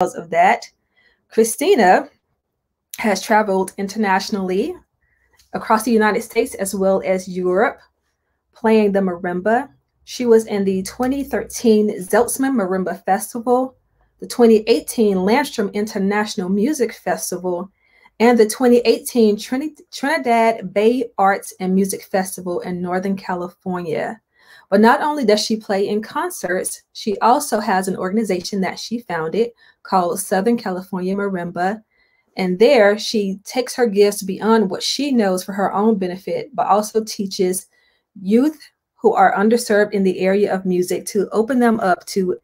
of that. Christina has traveled internationally across the United States as well as Europe, playing the marimba. She was in the 2013 Zeltsman Marimba Festival, the 2018 Landstrom International Music Festival, and the 2018 Trin Trinidad Bay Arts and Music Festival in Northern California. But not only does she play in concerts, she also has an organization that she founded called Southern California Marimba. And there she takes her gifts beyond what she knows for her own benefit, but also teaches youth who are underserved in the area of music to open them up to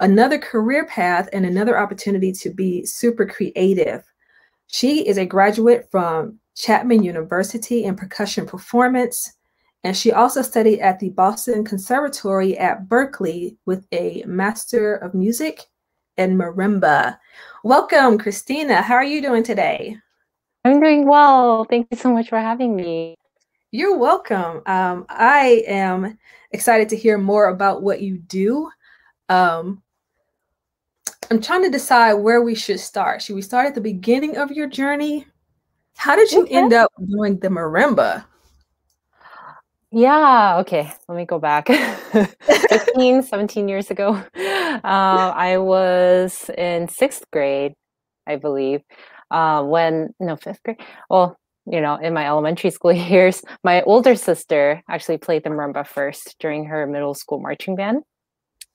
another career path and another opportunity to be super creative. She is a graduate from Chapman University in percussion performance. And she also studied at the Boston Conservatory at Berklee with a Master of Music in Marimba. Welcome, Christina. How are you doing today? I'm doing well. Thank you so much for having me. You're welcome. Um, I am excited to hear more about what you do. Um, I'm trying to decide where we should start. Should we start at the beginning of your journey? How did you okay. end up doing the marimba? Yeah, okay. Let me go back. 15, 17 years ago. Uh, I was in sixth grade, I believe. Uh, when, no, fifth grade. Well, you know, in my elementary school years, my older sister actually played the marimba first during her middle school marching band.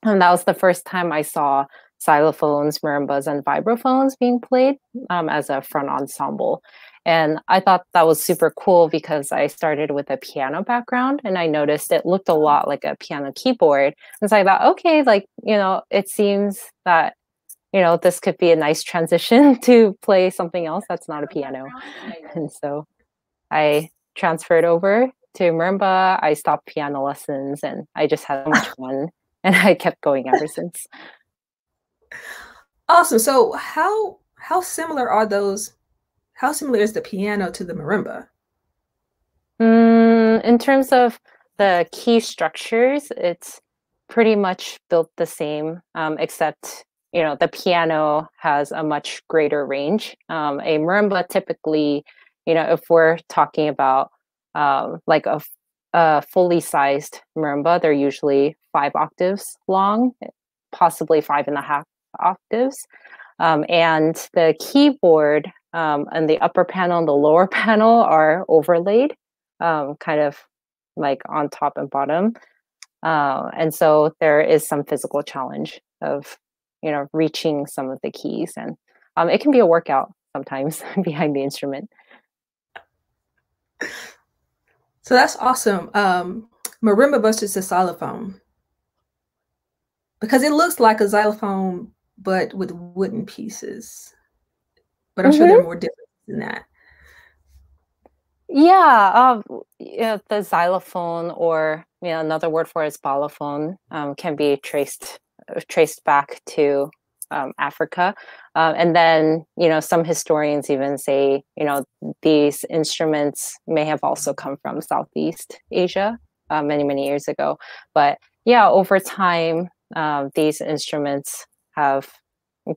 And that was the first time I saw xylophones, marimbas, and vibraphones being played um, as a front ensemble. And I thought that was super cool because I started with a piano background and I noticed it looked a mm-hmm. lot like a piano keyboard. And so I thought, okay, like, you know, it seems that, you know, this could be a nice transition to play something else that's not a piano. And so I transferred over to marimba. I stopped piano lessons and I just had so much fun and I kept going ever since. Awesome. So how how similar are those how similar is the piano to the marimba? Mm, in terms of the key structures, it's pretty much built the same, um, except you know the piano has a much greater range. Um, a marimba typically, you know, if we're talking about um, like a, a fully sized marimba, they're usually five octaves long, possibly five and a half octaves. Um, and the keyboard um, and the upper panel and the lower panel are overlaid, um, kind of like on top and bottom. Uh, and so there is some physical challenge of, you know, reaching some of the keys, and um, it can be a workout sometimes behind the instrument. So that's awesome. Um, marimba versus the xylophone, because it looks like a xylophone but with wooden pieces but I'm mm-hmm. sure there are more different than that. Yeah, um, yeah, the xylophone, or you know, another word for it is balafon, um, can be traced traced back to um, Africa, uh, and then you know some historians even say you know these instruments may have also come from Southeast Asia uh, many many years ago. But yeah, over time, uh, these instruments have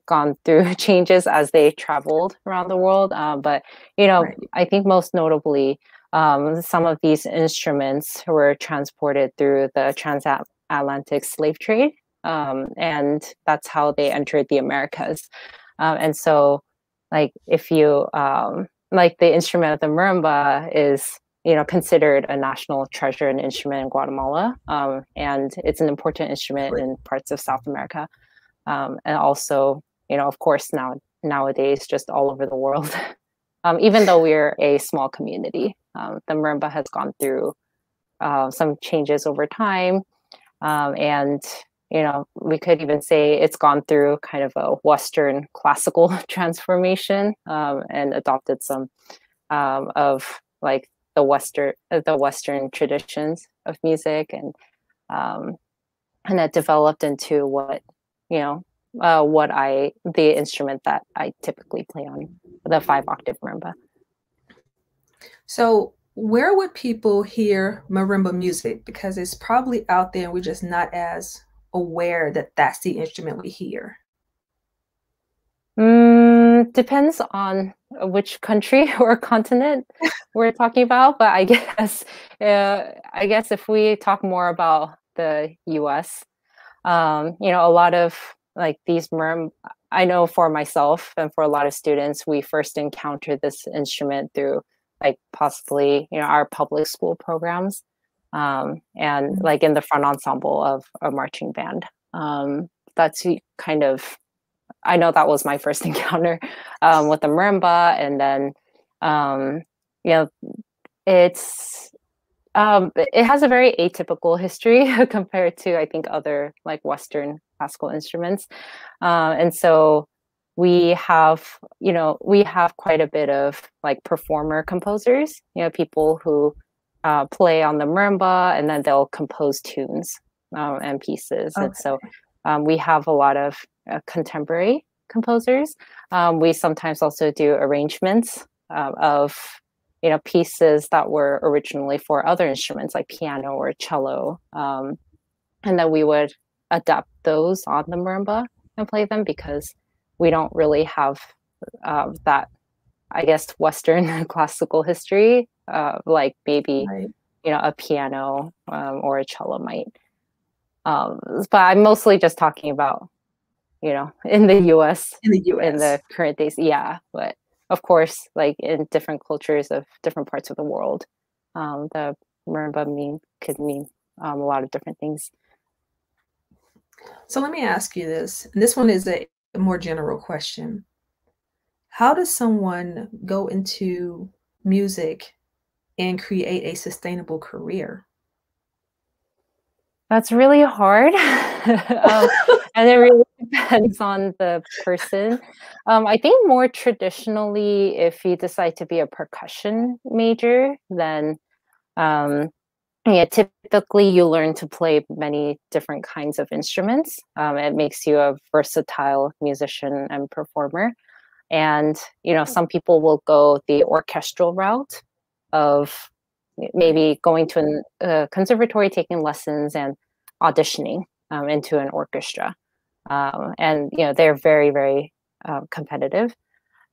gone through changes as they traveled around the world. Um, but you know, right. I think most notably, um, some of these instruments were transported through the transatlantic slave trade, um, and that's how they entered the Americas. Um, and so, like, if you um, like the instrument of the marimba is you know considered a national treasure and instrument in Guatemala, um, and it's an important instrument right. in parts of South America um, and also you know of course now nowadays just all over the world um, even though we're a small community um, the marimba has gone through uh, some changes over time. Um, and you know we could even say it's gone through kind of a western classical transformation um, and adopted some um, of like the western the western traditions of music and and that developed into what you know uh, what I the instrument that I typically play on, the five octave marimba. So where would people hear marimba music? Because it's probably out there, and we're just not as aware that that's the instrument we hear. depends on which country or continent we're talking about, but I guess uh, I guess if we talk more about the U.S., um, you know, a lot of like these merm. I know for myself and for a lot of students, we first encountered this instrument through like possibly you know our public school programs, um, and mm-hmm. like in the front ensemble of a marching band. Um, that's kind of I know that was my first encounter um, with the marimba, and then um, you know it's um, it has a very atypical history compared to I think other like Western classical instruments, uh, and so we have you know we have quite a bit of like performer composers, you know people who uh, play on the marimba and then they'll compose tunes um, and pieces, okay. and so um, we have a lot of uh, contemporary composers. Um, we sometimes also do arrangements uh, of you know pieces that were originally for other instruments like piano or cello, um, and then we would adapt those on the marimba and play them because we don't really have uh, that, I guess, Western classical history uh, like maybe right. you know a piano um, or a cello might. Um, but I'm mostly just talking about, you know, in the U.S. In the U.S. in the current days, yeah. But of course, like in different cultures of different parts of the world, um, the marimba mean could mean um, a lot of different things. So let me ask you this, and this one is a, a more general question. How does someone go into music and create a sustainable career? That's really hard. um, and it really depends on the person. Um, I think more traditionally, if you decide to be a percussion major, then um, yeah, typically you learn to play many different kinds of instruments. Um, it makes you a versatile musician and performer. And, you know, some people will go the orchestral route of maybe going to a conservatory, taking lessons, and auditioning um, into an orchestra. Um, and you know they're very very uh, competitive.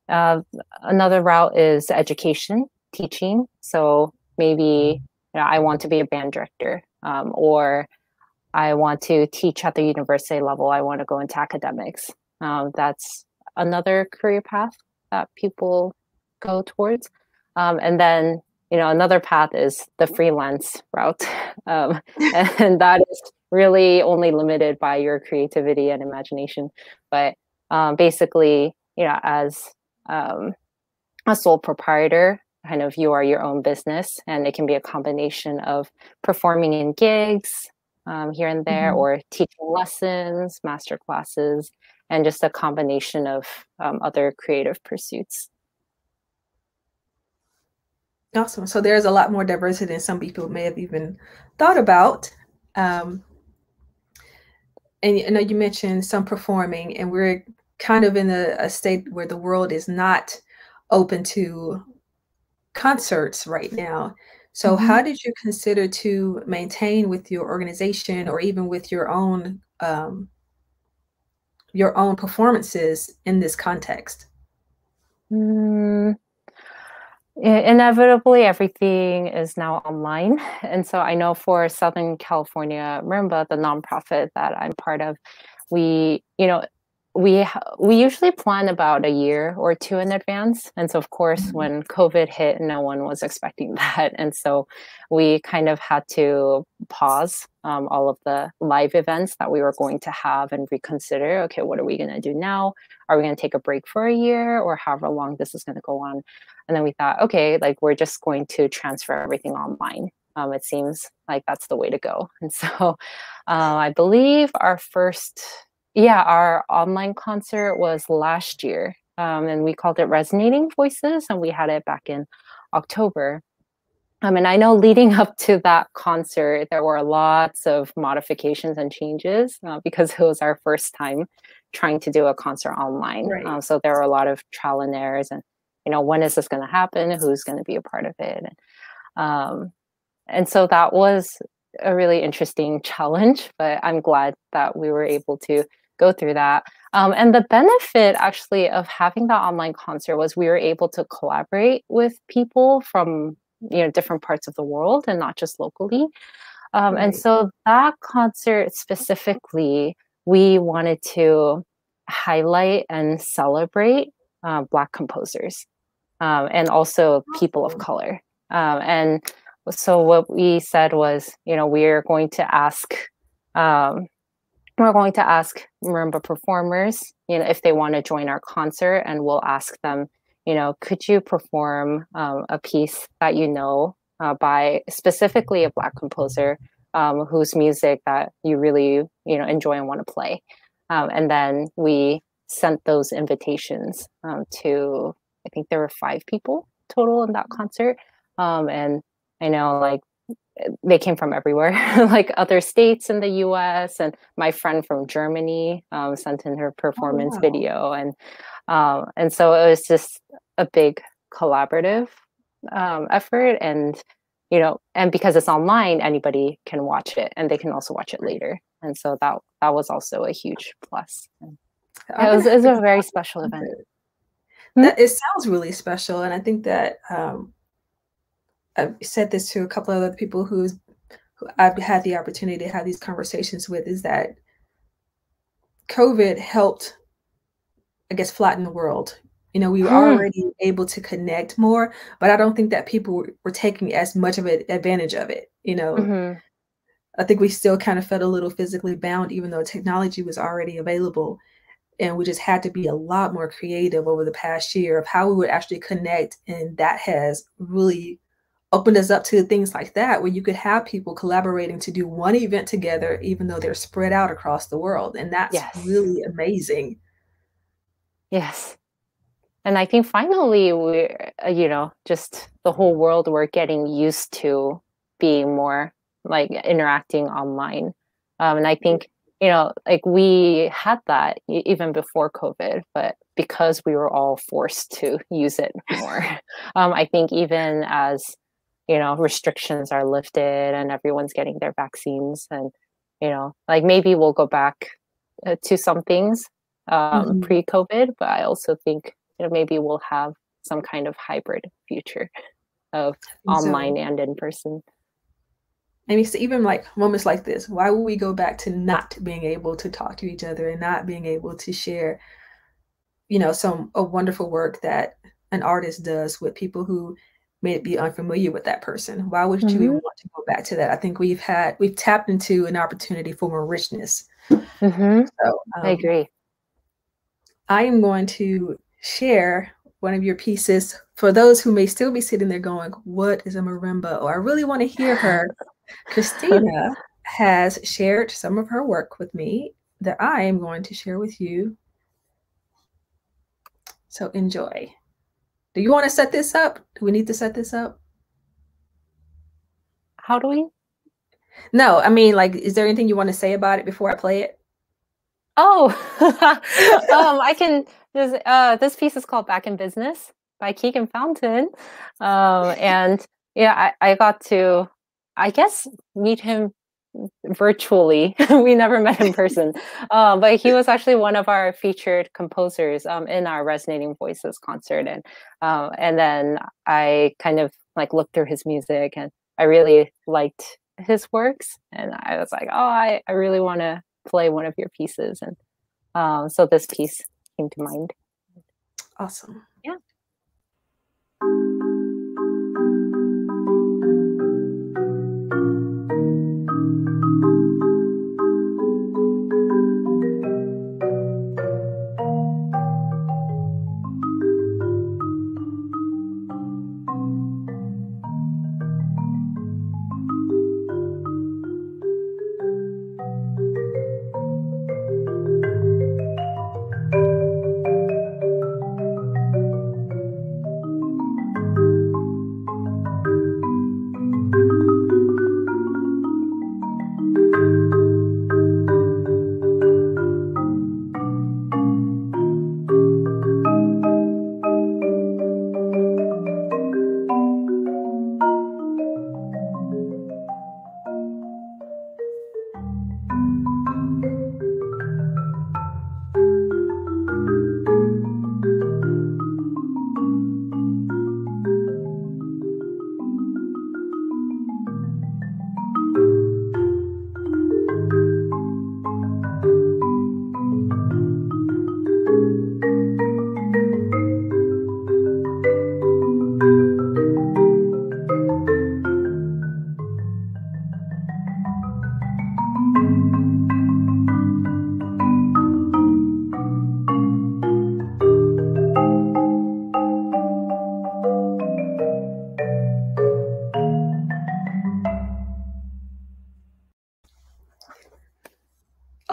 Uh, another route is education, teaching. So maybe you know, I want to be a band director, um, or I want to teach at the university level. I want to go into academics. Um, that's another career path that people go towards. Um, and then you know another path is the freelance route um, and that is really only limited by your creativity and imagination. But um, basically you know as um, a sole proprietor kind of you are your own business and it can be a combination of performing in gigs um, here and there mm-hmm. or teaching lessons master classes and just a combination of um, other creative pursuits Awesome. So there's a lot more diversity than some people may have even thought about. Um, and I know you mentioned some performing, and we're kind of in a, a state where the world is not open to concerts right now. So, mm-hmm. how did you consider to maintain with your organization, or even with your own um, your own performances in this context? Mm, inevitably everything is now online. And so i know for southern california marimba the nonprofit that i'm part of we you know we we usually plan about a year or two in advance and so of course mm-hmm. when covid hit no one was expecting that and so we kind of had to pause um, all of the live events that we were going to have and reconsider okay what are we going to do now? Are we going to take a break for a year or however long this is going to go on? And then we thought okay like we're just going to transfer everything online. Um, it seems like that's the way to go. And so uh, i believe our first yeah, our online concert was last year, um, and we called it Resonating Voices, and we had it back in October. Um, and I know leading up to that concert, there were lots of modifications and changes uh, because it was our first time trying to do a concert online. Right. Um, so there were a lot of trial and errors, and you know, when is this going to happen? Who's going to be a part of it? And, um, and so that was a really interesting challenge. But I'm glad that we were able to go through that. Um, and the benefit actually of having that online concert was we were able to collaborate with people from you know different parts of the world and not just locally. Um, right. And so that concert specifically, we wanted to highlight and celebrate uh, Black composers um, and also people of color. Um, and so what we said was, you know, we're going to ask, um, we're going to ask marimba performers, you know, if they want to join our concert, and we'll ask them, you know, could you perform um, a piece that you know uh, by specifically a Black composer um, whose music that you really, you know, enjoy and want to play, um, and then we sent those invitations um, to, I think there were five people total in that concert, um, and I know like they came from everywhere, like other states in the U.S. And my friend from Germany um, sent in her performance oh, wow. video, and um, and so it was just a big collaborative um, effort. And you know, and because it's online, anybody can watch it, and they can also watch it later. And so that that was also a huge plus. And it was, it was a very special event. That, it sounds really special, and I think that um, I've said this to a couple of other people who's who I've had the opportunity to have these conversations with is that COVID helped, I guess, flatten the world. You know, we were hmm. already able to connect more, but I don't think that people were, taking as much of an advantage of it. You know, mm-hmm. I think we still kind of felt a little physically bound, even though technology was already available. And we just had to be a lot more creative over the past year of how we would actually connect. And that has really opened us up to things like that where you could have people collaborating to do one event together even though they're spread out across the world. And that's yes. really amazing. Yes. And i think finally we're uh, you know just the whole world we're getting used to being more like interacting online. Um, and i think you know like we had that even before covid but because we were all forced to use it more. Um, i think even as you know restrictions are lifted and everyone's getting their vaccines and you know like maybe we'll go back uh, to some things um, mm-hmm. pre-covid but i also think you know maybe we'll have some kind of hybrid future of online so, and in person I mean, so even like moments like this, why would we go back to not being able to talk to each other and not being able to share, you know, some a wonderful work that an artist does with people who may be unfamiliar with that person. Why would mm-hmm. you even want to go back to that? I think we've had we've tapped into an opportunity for more richness. Mm-hmm. So um, I agree. I am going to share one of your pieces for those who may still be sitting there going, "What is a marimba?" Or I really want to hear her. Christina has shared some of her work with me that I am going to share with you. So enjoy. Do you want to set this up? Do we need to set this up? How do we? No, I mean, like, is there anything you want to say about it before I play it? Oh, um, I can. This uh, this piece is called "Back in Business" by Keegan Fountain, um, and yeah, I, I got to, I guess, meet him virtually. we never met in person, uh, but he was actually one of our featured composers um, in our Resonating Voices concert, and uh, and then I kind of like looked through his music, and I really liked his works, and I was like, oh, I I really want to play one of your pieces, and um, so this piece came to mind. Awesome. Yeah.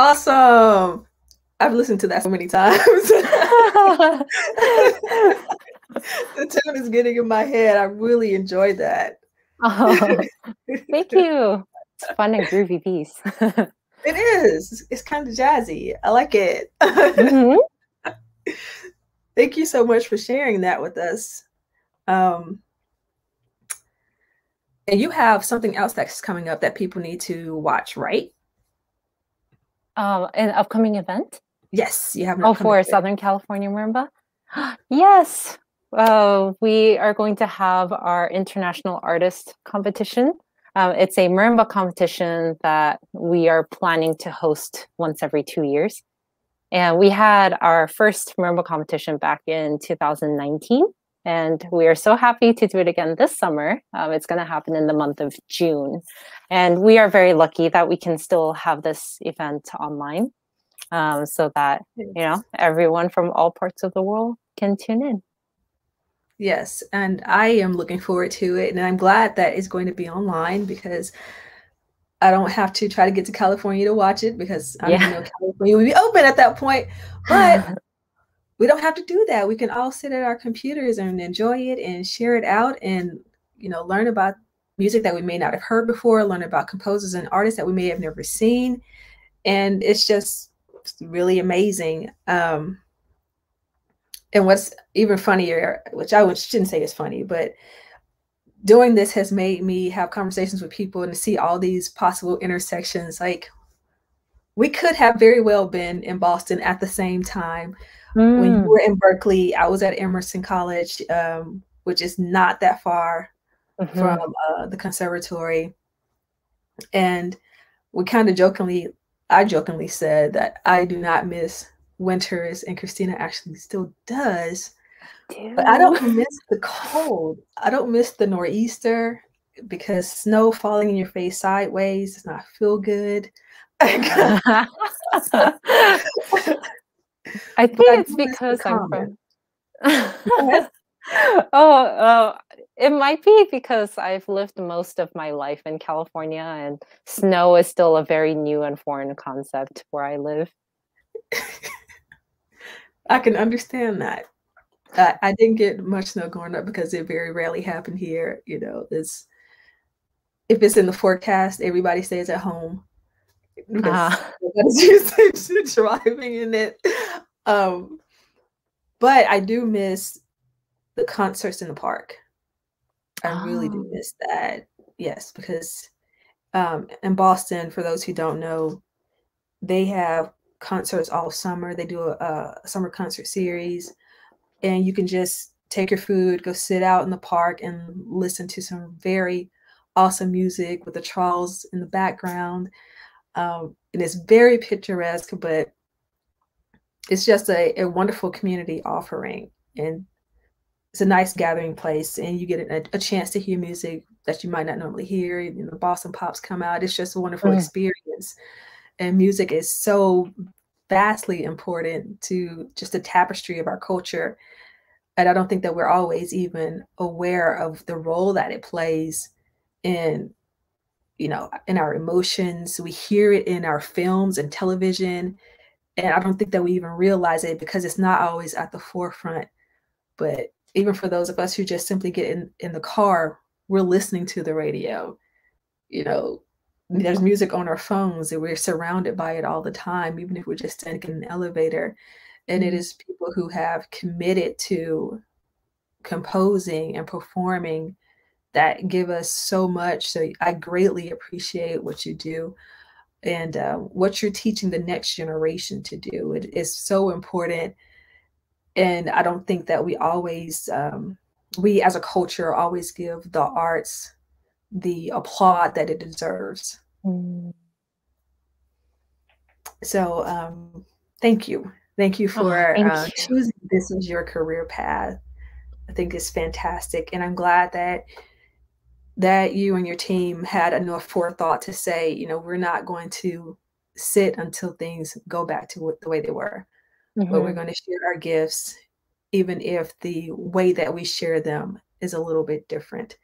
Awesome. I've listened to that so many times. the tune is getting in my head. I really enjoyed that. Oh, thank you. It's fun and groovy piece. it is. It's kind of jazzy. I like it. Mm-hmm. thank you so much for sharing that with us. Um, and you have something else that's coming up that people need to watch, right? Um, an upcoming event? Yes, you have. oh, for event. Southern California Marimba. yes, uh, we are going to have our international artist competition. Um, it's a marimba competition that we are planning to host once every two years. And we had our first marimba competition back in 2019. And we are so happy to do it again this summer. Um, it's going to happen in the month of June. And we are very lucky that we can still have this event online um, so that, you know, everyone from all parts of the world can tune in. Yes, and I am looking forward to it, and I'm glad that it's going to be online because I don't have to try to get to California to watch it because I yeah. know California will be open at that point. But we don't have to do that. We can all sit at our computers and enjoy it and share it out and you know learn about music that we may not have heard before, learn about composers and artists that we may have never seen, and it's just really amazing. Um, and what's even funnier, which I shouldn't say is funny, but doing this has made me have conversations with people and see all these possible intersections. Like we could have very well been in Boston at the same time. Mm. When you mm. were in Berklee, I was at Emerson College, um, which is not that far mm-hmm. from uh, the conservatory. And we kind of jokingly, I jokingly said that I do not miss winters, and Christina actually still does. But I don't miss the cold. I don't miss the nor'easter because snow falling in your face sideways does not feel good. I think it's because I'm from. oh, uh, it might be because I've lived most of my life in California, and snow is still a very new and foreign concept where I live. I can understand that. I, I didn't get much snow growing up because it very rarely happened here. You know, it's if it's in the forecast, everybody stays at home because uh-huh. used to driving in it. Um, but I do miss the concerts in the park. I oh. really do oh. miss that. Yes, because um, in Boston, for those who don't know, they have concerts all summer. They do a, a summer concert series, and you can just take your food, go sit out in the park, and listen to some very awesome music with the Charles in the background. Um, and it's very picturesque, but it's just a, a wonderful community offering. And it's a nice gathering place, and you get a, a, chance to hear music that you might not normally hear. You know, Boston Pops come out. It's just a wonderful mm. experience and music is so vastly important to just the tapestry of our culture and i don't think that we're always even aware of the role that it plays in you know in our emotions we hear it in our films and television and i don't think that we even realize it because it's not always at the forefront but even for those of us who just simply get in in the car we're listening to the radio you know there's music on our phones and we're surrounded by it all the time, even if we're just standing in an elevator. And it mm-hmm. people who have committed to composing and performing that give us so much. So I greatly appreciate what you do and uh, what you're teaching the next generation to do. It is so important. And I don't think that we always, um, we as a culture always give the arts the applaud that it deserves. Mm. So, um, thank you. Thank you oh, for oh, uh, you. choosing this as your career path. I think it's fantastic, and I'm glad that that you and your team had enough forethought to say, you know, we're not going to sit until things go back to what, the way they were, mm-hmm. but we're mm-hmm. going to share our gifts, even if the way that we share them is a little bit different.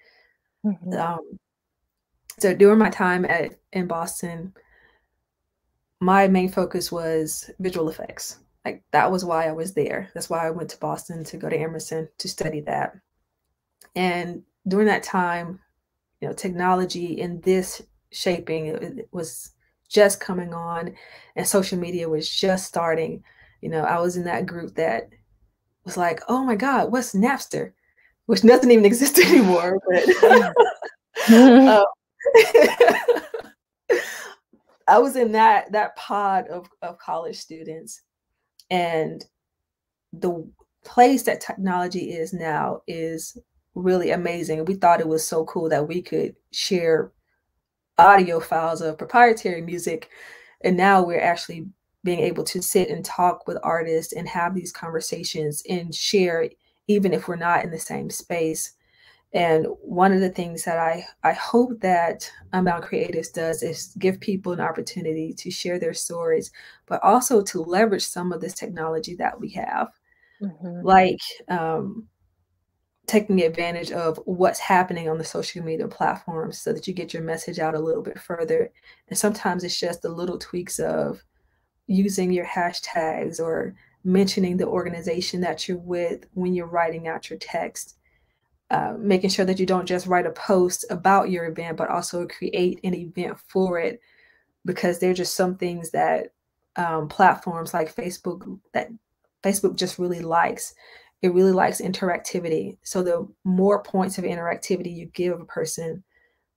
Mm-hmm. Um, so during my time at in Boston, my main focus was visual effects. Like that was why I was there. That's why I went to Boston to go to Emerson to study that. And during that time, you know, technology in this shaping it was just coming on and social media was just starting. You know, I was in that group that was like, oh my God, what's Napster? Which doesn't even exist anymore. But um, I was in that that pod of, of college students and the place that technology is now is really amazing. We thought it was so cool that we could share audio files of proprietary music. And now we're actually being able to sit and talk with artists and have these conversations and share, even if we're not in the same space. And one of the things that I, I hope that Unbound Creatives does is give people an opportunity to share their stories, but also to leverage some of this technology that we have. Mm-hmm. Like um, taking advantage of what's happening on the social media platforms so that you get your message out a little bit further. And sometimes it's just the little tweaks of using your hashtags or mentioning the organization that you're with when you're writing out your text. Uh, making sure that you don't just write a post about your event, but also create an event for it, because there are just some things that um, platforms like Facebook that Facebook just really likes it really likes interactivity. So the more points of interactivity you give a person,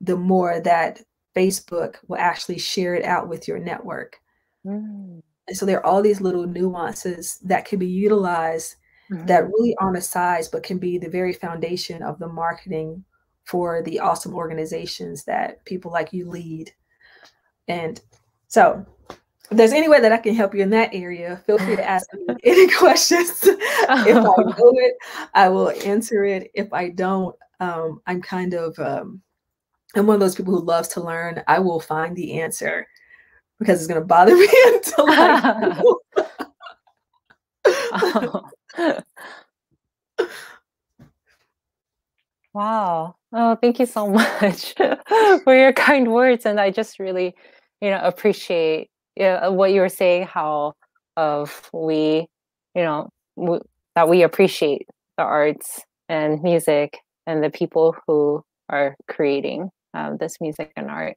the more that Facebook will actually share it out with your network. Mm. And so there are all these little nuances that can be utilized mm-hmm. that really aren't a size, but can be the very foundation of the marketing for the awesome organizations that people like you lead. And so if there's any way that I can help you in that area, feel free to ask me any questions. if I know it, I will answer it. If I don't, um, I'm kind of um, I'm one of those people who loves to learn. I will find the answer because it's going to bother me until I oh. Wow. Oh, thank you so much for your kind words. And I just really, you know, appreciate uh, what you were saying, how of we, you know, w- that we appreciate the arts and music and the people who are creating um, this music and art.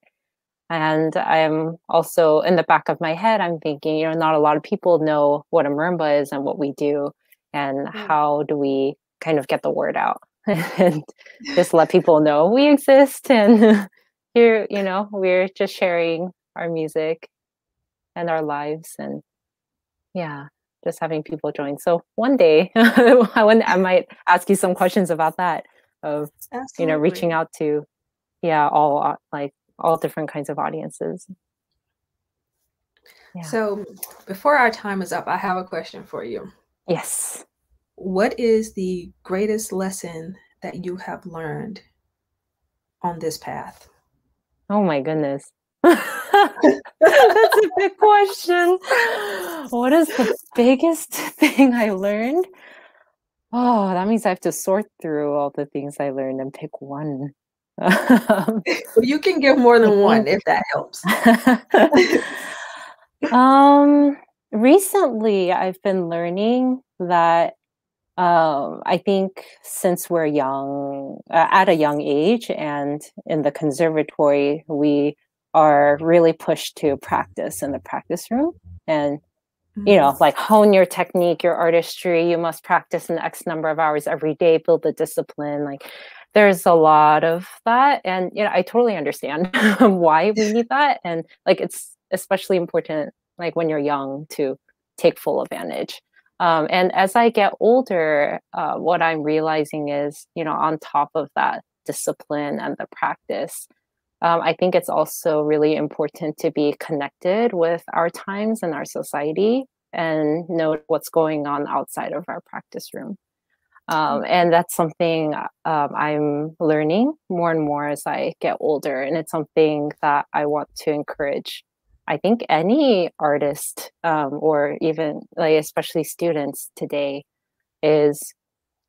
And I'm also in the back of my head, I'm thinking, you know, not a lot of people know what a marimba is and what we do, and mm. how do we kind of get the word out and just let people know we exist and here, you know, we're just sharing our music and our lives and yeah just having people join. So one day i wonder, I might ask you some questions about that of Absolutely. you know reaching out to yeah all uh, like all different kinds of audiences. Yeah. so before our time is up i have a question for you. Yes. What is the greatest lesson that you have learned on this path? Oh my goodness That's a big question. What is the biggest thing I learned? Oh, that means I have to sort through all the things I learned and pick one. you can give more than one if that helps. um, recently, I've been learning that um, I think since we're young, uh, at a young age, and in the conservatory, we are really pushed to practice in the practice room. And you know mm-hmm. like hone your technique your artistry. You must practice an x number of hours every day build the discipline. Like there's a lot of that. And you know i totally understand why we need that. And like it's especially important like when you're young to take full advantage. Um, and as i get older uh, what i'm realizing is you know on top of that discipline and the practice um, I think it's also really important to be connected with our times and our society and know what's going on outside of our practice room. Um, mm. and that's something um, I'm learning more and more as I get older. And it's something that I want to encourage. I think any artist um, or even like especially students today is,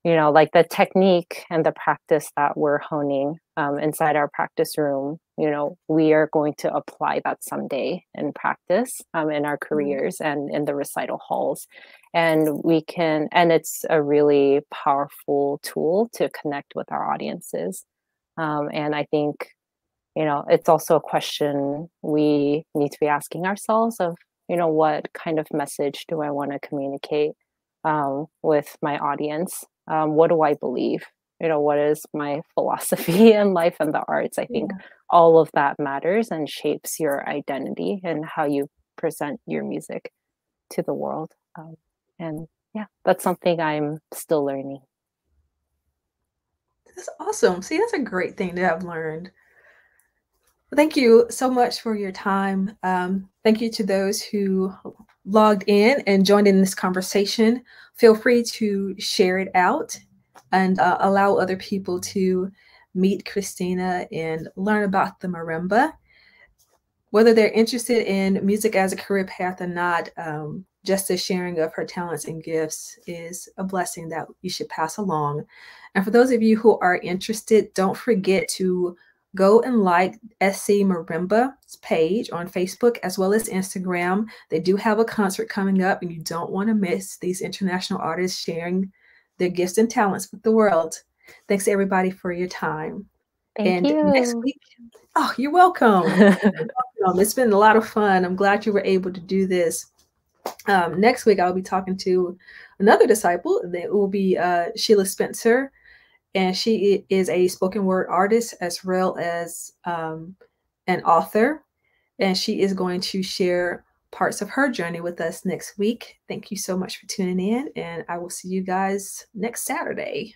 you know, like the technique and the practice that we're honing um, inside our practice room, you know, we are going to apply that someday in practice um, in our mm-hmm. careers and in the recital halls. And we can, and it's a really powerful tool to connect with our audiences. Um, and I think, you know, it's also a question we need to be asking ourselves of, you know, what kind of message do I want to communicate um, with my audience? Um, what do I believe? You know what is my philosophy in life and the arts i think yeah. all of that matters and shapes your identity and how you present your music to the world um, and yeah that's something i'm still learning. That's awesome. See that's a great thing to have learned. Thank you so much for your time. Um, thank you to those who logged in and joined in this conversation. Feel free to share it out and uh, allow other people to meet Christina and learn about the marimba. Whether they're interested in music as a career path or not, um, just the sharing of her talents and gifts is a blessing that you should pass along. And for those of you who are interested, don't forget to go and like SC Marimba's page on Facebook as well as Instagram. They do have a concert coming up, and you don't want to miss these international artists sharing their gifts and talents with the world. Thanks everybody for your time. Thank and you. next week, oh, you're welcome. It's been a lot of fun. I'm glad you were able to do this. Um, next week, I'll be talking to another disciple. It will be uh, Sheila Spencer, and she is a spoken word artist as well as um, an author. And she is going to share parts of her journey with us next week. Thank you so much for tuning in, and I will see you guys next Saturday.